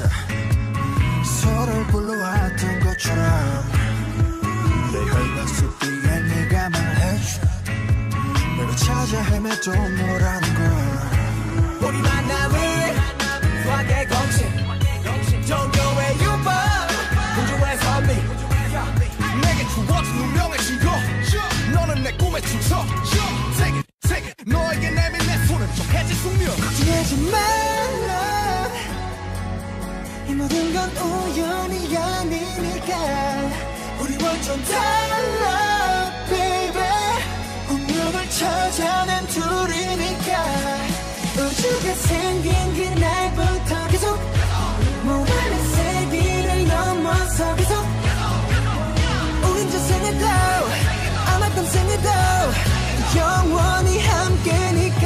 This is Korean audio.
있어. 서로를 불러왔던 것처럼 내가 봤을 때에 네가 말해줘. 내가 찾아 헤매도 뭐라는 걸. 우리 만남을 수학의 공식 종교의 유법. 공주의 선비. 내게 주어진 운명의 증거 너는 내 꿈의 출처 Take it, take it 너에게 내민 내 손은 좀 해질 숙명. 걱정하지 말 건 우연이 아니니까. 우리 완전 달라 baby. 운명을 찾아낸 둘이니까. 우주가 생긴 그날부터 계속 뭐 모험의 세기를 넘어서 계속 우린 저생에도 아마 땀생에도 영원히 함께니까.